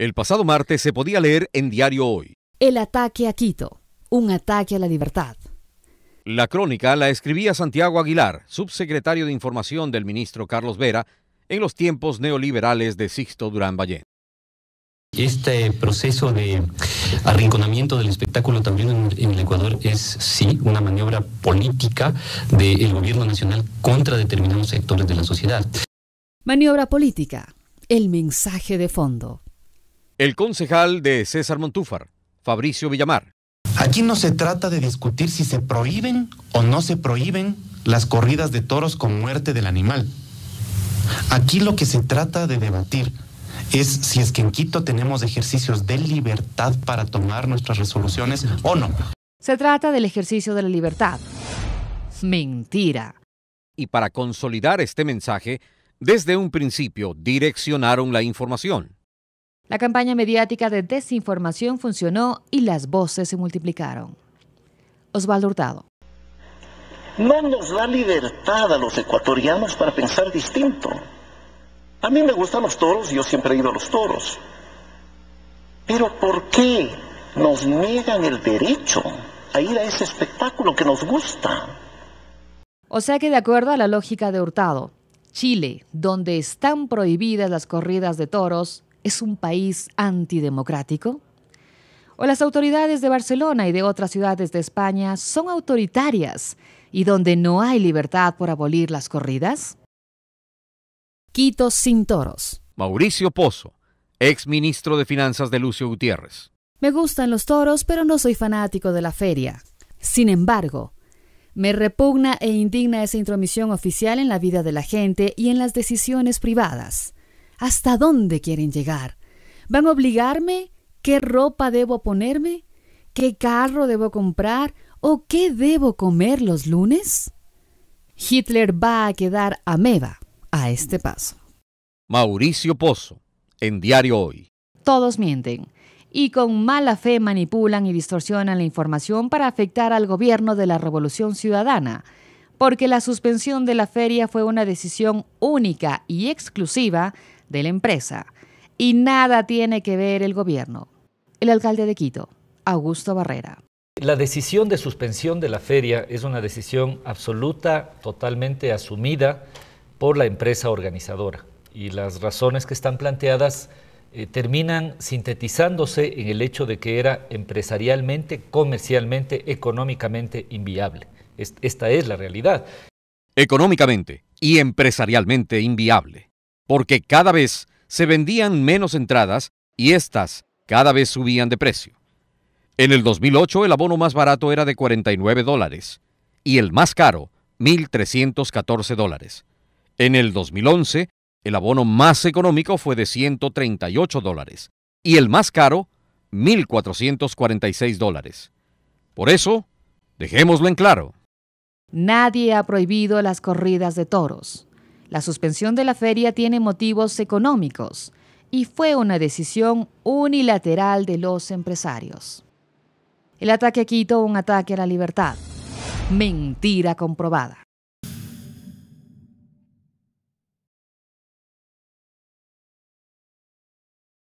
El pasado martes se podía leer en Diario Hoy. El ataque a Quito, un ataque a la libertad. La crónica la escribía Santiago Aguilar, subsecretario de Información del ministro Carlos Vera, en los tiempos neoliberales de Sixto Durán Ballén. Este proceso de arrinconamiento del espectáculo también en, el Ecuador es, sí, una maniobra política del gobierno nacional contra determinados sectores de la sociedad. Maniobra política, el mensaje de fondo. El concejal de César Montúfar, Fabricio Villamar. Aquí no se trata de discutir si se prohíben o no se prohíben las corridas de toros con muerte del animal. Aquí lo que se trata de debatir es si es que en Quito tenemos ejercicios de libertad para tomar nuestras resoluciones o no. Se trata del ejercicio de la libertad. Mentira. Y para consolidar este mensaje, desde un principio direccionaron la información. La campaña mediática de desinformación funcionó y las voces se multiplicaron. Osvaldo Hurtado. No nos da libertad a los ecuatorianos para pensar distinto. A mí me gustan los toros, yo siempre he ido a los toros. Pero ¿por qué nos niegan el derecho a ir a ese espectáculo que nos gusta? O sea que de acuerdo a la lógica de Hurtado, Chile, donde están prohibidas las corridas de toros, es un país antidemocrático? ¿O las autoridades de Barcelona y de otras ciudades de España son autoritarias y donde no hay libertad por abolir las corridas? Quito sin toros. Mauricio Pozo, ex ministro de Finanzas de Lucio Gutiérrez. Me gustan los toros, pero no soy fanático de la feria. Sin embargo, me repugna e indigna esa intromisión oficial en la vida de la gente y en las decisiones privadas. ¿Hasta dónde quieren llegar? ¿Van a obligarme? ¿Qué ropa debo ponerme? ¿Qué carro debo comprar? ¿O qué debo comer los lunes? Hitler va a quedar ameba a este paso. Mauricio Pozo, en Diario Hoy. Todos mienten y con mala fe manipulan y distorsionan la información para afectar al gobierno de la Revolución Ciudadana, porque la suspensión de la feria fue una decisión única y exclusiva de la empresa y nada tiene que ver el gobierno. El alcalde de Quito, Augusto Barrera. La decisión de suspensión de la feria es una decisión absoluta, totalmente asumida por la empresa organizadora y las razones que están planteadas eh, terminan sintetizándose en el hecho de que era empresarialmente, comercialmente, económicamente inviable. esta es la realidad. Económicamente y empresarialmente inviable porque cada vez se vendían menos entradas y éstas cada vez subían de precio. En el 2008 el abono más barato era de 49 dólares y el más caro 1.314 dólares. En el 2011 el abono más económico fue de 138 dólares y el más caro 1.446 dólares. Por eso, dejémoslo en claro. Nadie ha prohibido las corridas de toros. La suspensión de la feria tiene motivos económicos y fue una decisión unilateral de los empresarios. El ataque a Quito, un ataque a la libertad. Mentira comprobada.